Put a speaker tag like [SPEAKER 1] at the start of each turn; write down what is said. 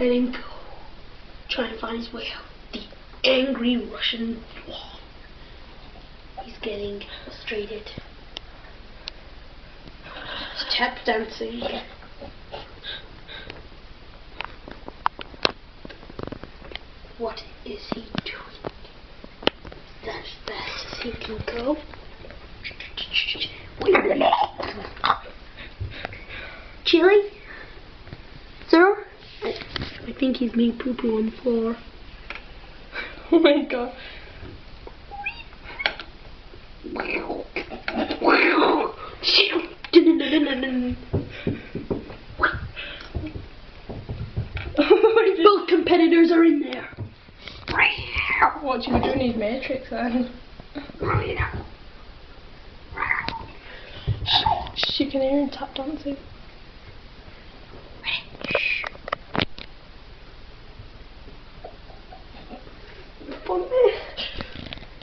[SPEAKER 1] letting go. Trying to find his way out. The angry Russian wall. He's getting frustrated. Tap dancing. What is he doing? That's as fast as he can go. Chilly? Sir? I, I think he's being poo poo on the floor.
[SPEAKER 2] Oh my god.
[SPEAKER 1] Both competitors are in there.
[SPEAKER 2] what you were doing his matrix then? She can hear him tap dancing.
[SPEAKER 1] Funny.